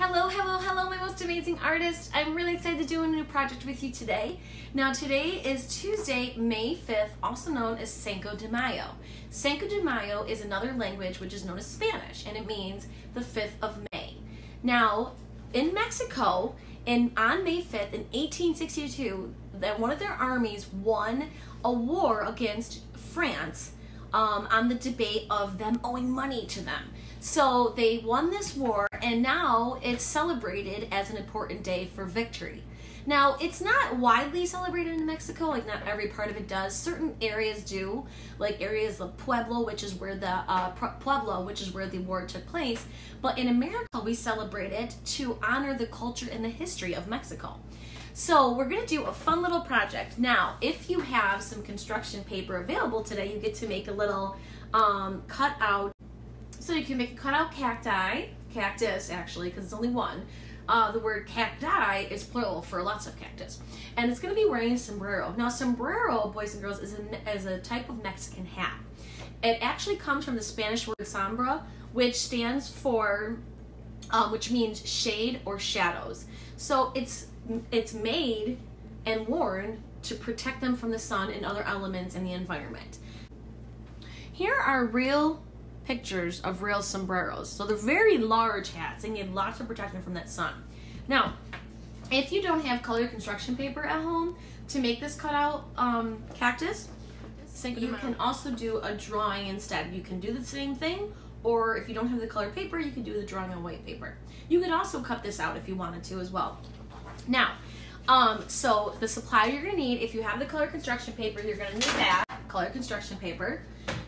Hello, hello, hello, my most amazing artist. I'm really excited to do a new project with you today. Now, today is Tuesday, May 5th, also known as Cinco de Mayo. Cinco de Mayo is another language which is known as Spanish, and it means the 5th of May. Now, in Mexico, in, on May 5th, in 1862, that one of their armies won a war against France um, on the debate of them owing money to them. So they won this war, and now it's celebrated as an important day for victory. Now, it's not widely celebrated in Mexico, like not every part of it does. Certain areas do, like areas of Pueblo, which is where the uh, Pueblo, which is where the war took place. But in America, we celebrate it to honor the culture and the history of Mexico. So we're gonna do a fun little project. Now, if you have some construction paper available today, you get to make a little um, cut out so you can make a cutout cacti, cactus actually, because it's only one. Uh, the word cacti is plural for lots of cactus. And it's going to be wearing a sombrero. Now, sombrero, boys and girls, is a, is a type of Mexican hat. It actually comes from the Spanish word sombra, which stands for, um, which means shade or shadows. So it's it's made and worn to protect them from the sun and other elements in the environment. Here are real pictures of real sombreros. So they're very large hats. They need lots of protection from that sun. Now, if you don't have colored construction paper at home to make this cutout um, cactus, you can also do a drawing instead. You can do the same thing, or if you don't have the colored paper, you can do the drawing on white paper. You could also cut this out if you wanted to as well. Now, um, so the supply you're gonna need, if you have the colored construction paper, you're gonna need that, colored construction paper.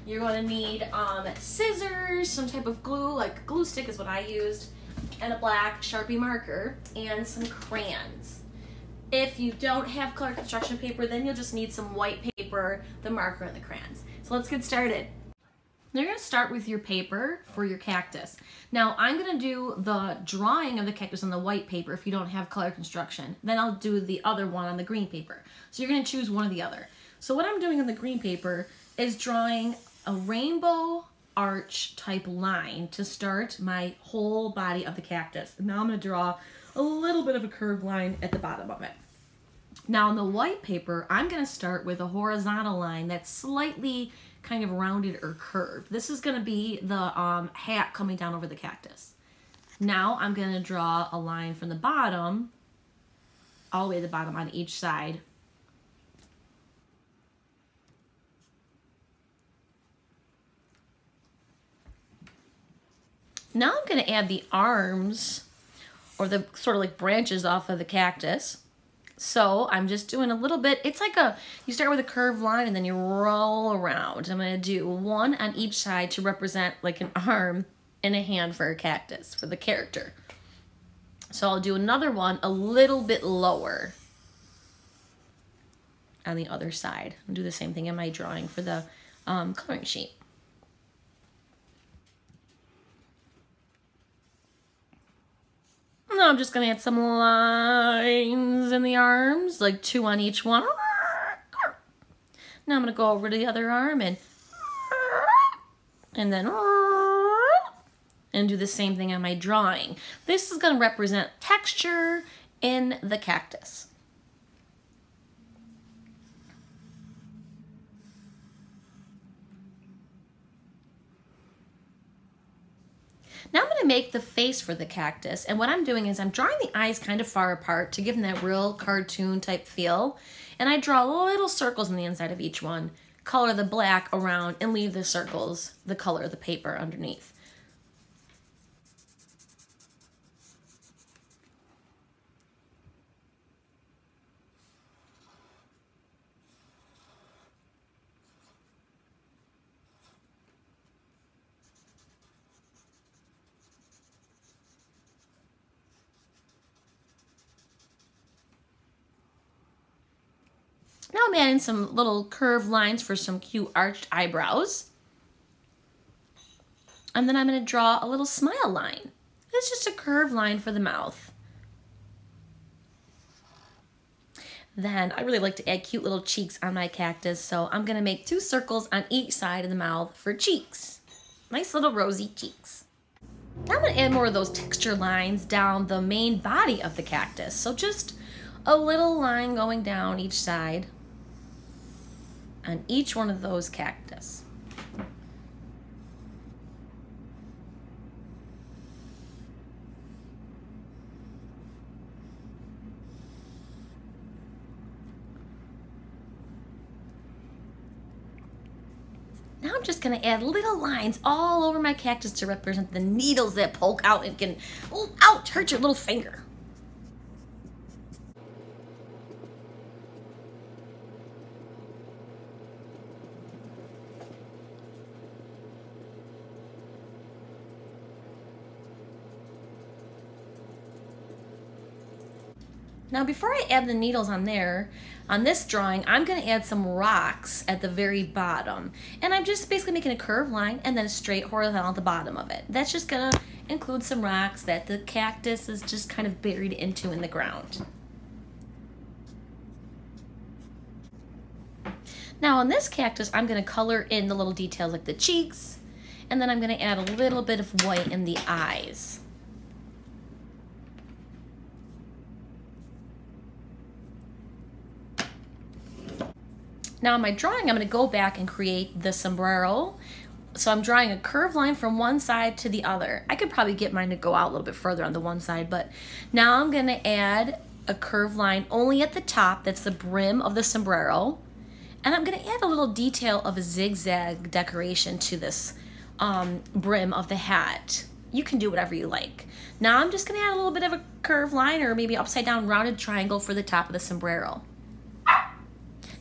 You're to need um, scissors, some type of glue, like glue stick is what I used, and a black Sharpie marker, and some crayons. If you don't have color construction paper, then you'll just need some white paper, the marker, and the crayons. So let's get started. You're going to start with your paper for your cactus. Now, I'm going to do the drawing of the cactus on the white paper if you don't have color construction. Then I'll do the other one on the green paper. So you're going to choose one or the other. So what I'm doing on the green paper is drawing a rainbow arch type line to start my whole body of the cactus. Now I'm going to draw a little bit of a curved line at the bottom of it. Now on the white paper, I'm going to start with a horizontal line that's slightly kind of rounded or curved. This is going to be the um, hat coming down over the cactus. Now I'm going to draw a line from the bottom all the way to the bottom on each side Now I'm going to add the arms or the sort of like branches off of the cactus. So I'm just doing a little bit. It's like a, you start with a curved line and then you roll around. I'm to do one on each side to represent like an arm and a hand for a cactus, for the character. So I'll do another one a little bit lower on the other side. I'll do the same thing in my drawing for the um, coloring sheet. I'm just gonna add some lines in the arms, like two on each one. Now I'm gonna go over to the other arm and and then and do the same thing on my drawing. This is gonna represent texture in the cactus. Now I'm going to make the face for the cactus. And what I'm doing is I'm drawing the eyes kind of far apart to give them that real cartoon type feel. And I draw little circles on the inside of each one, color the black around, and leave the circles the color of the paper underneath. Now I'm adding some little curved lines for some cute arched eyebrows. And then I'm going to draw a little smile line. It's just a curved line for the mouth. Then I really like to add cute little cheeks on my cactus, so I'm going to make two circles on each side of the mouth for cheeks. Nice little rosy cheeks. Now I'm gonna add more of those texture lines down the main body of the cactus. So just a little line going down each side on each one of those cactus. Now I'm just gonna add little lines all over my cactus to represent the needles that poke out and can, oh, ouch, hurt your little finger. Now before I add the needles on there, on this drawing, I'm gonna add some rocks at the very bottom. And I'm just basically making a curved line and then a straight horizontal at the bottom of it. That's just gonna include some rocks that the cactus is just kind of buried into in the ground. Now on this cactus, I'm gonna color in the little details like the cheeks, and then I'm gonna add a little bit of white in the eyes. Now in my drawing, I'm gonna go back and create the sombrero. So I'm drawing a curved line from one side to the other. I could probably get mine to go out a little bit further on the one side, but now I'm gonna add a curved line only at the top, that's the brim of the sombrero. And I'm gonna add a little detail of a zigzag decoration to this um, brim of the hat. You can do whatever you like. Now I'm just gonna add a little bit of a curved line or maybe upside down rounded triangle for the top of the sombrero.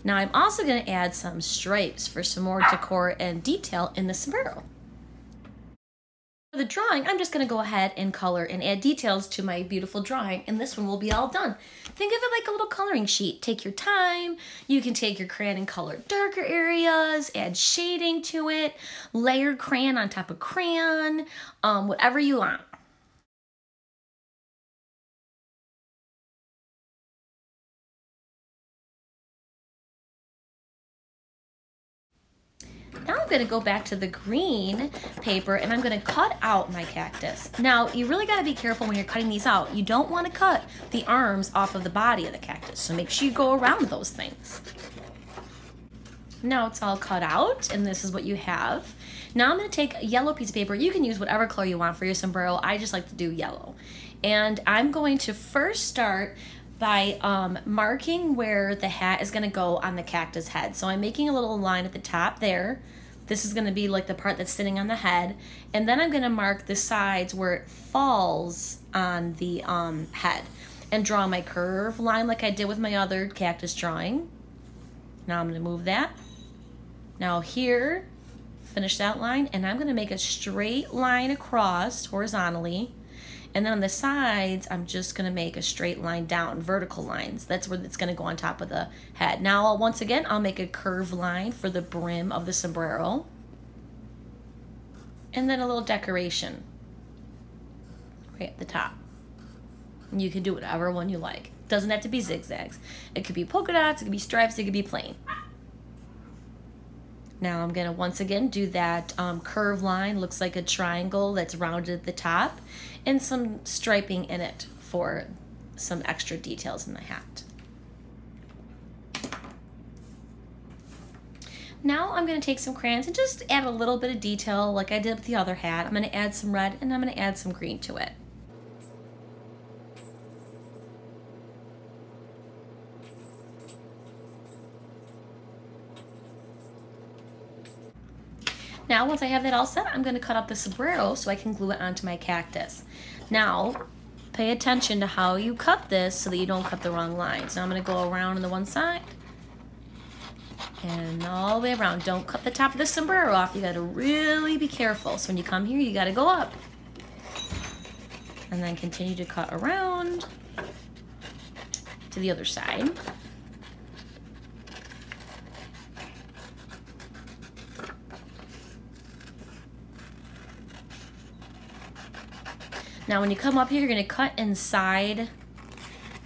Now I'm also going to add some stripes for some more decor and detail in the sombrero. For the drawing, I'm just going to go ahead and color and add details to my beautiful drawing, and this one will be all done. Think of it like a little coloring sheet. Take your time. You can take your crayon and color darker areas, add shading to it, layer crayon on top of crayon, um, whatever you want. Now I'm gonna go back to the green paper and I'm gonna cut out my cactus. Now, you really gotta be careful when you're cutting these out. You don't wanna cut the arms off of the body of the cactus, so make sure you go around those things. Now it's all cut out and this is what you have. Now I'm gonna take a yellow piece of paper. You can use whatever color you want for your sombrero. I just like to do yellow. And I'm going to first start by um, marking where the hat is gonna go on the cactus head. So I'm making a little line at the top there this is gonna be like the part that's sitting on the head. And then I'm gonna mark the sides where it falls on the um, head and draw my curve line like I did with my other cactus drawing. Now I'm gonna move that. Now here, finish that line, and I'm gonna make a straight line across horizontally and then on the sides, I'm just gonna make a straight line down, vertical lines. That's where it's gonna go on top of the head. Now, once again, I'll make a curved line for the brim of the sombrero. And then a little decoration right at the top. You can do whatever one you like. Doesn't have to be zigzags. It could be polka dots, it could be stripes, it could be plain. Now I'm gonna once again do that um, curve line, looks like a triangle that's rounded at the top, and some striping in it for some extra details in the hat. Now I'm gonna take some crayons and just add a little bit of detail like I did with the other hat. I'm gonna add some red and I'm gonna add some green to it. Now, once I have that all set, I'm gonna cut out the sombrero so I can glue it onto my cactus. Now, pay attention to how you cut this so that you don't cut the wrong lines. Now I'm gonna go around on the one side and all the way around. Don't cut the top of the sombrero off. You gotta really be careful. So when you come here, you gotta go up. And then continue to cut around to the other side. Now when you come up here, you're gonna cut inside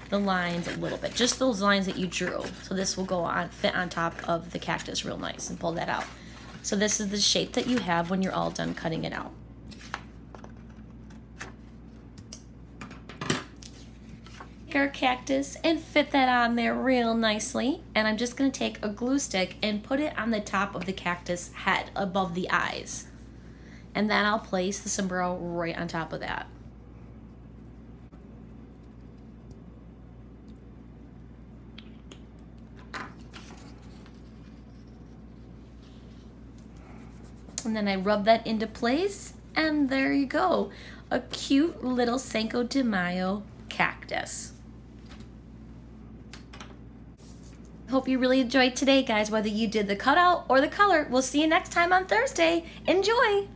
the lines a little bit, just those lines that you drew. So this will go on, fit on top of the cactus real nice and pull that out. So this is the shape that you have when you're all done cutting it out. Our cactus and fit that on there real nicely. And I'm just gonna take a glue stick and put it on the top of the cactus head above the eyes. And then I'll place the sombrero right on top of that. And then I rub that into place and there you go. A cute little Cinco de Mayo cactus. Hope you really enjoyed today, guys, whether you did the cutout or the color. We'll see you next time on Thursday. Enjoy!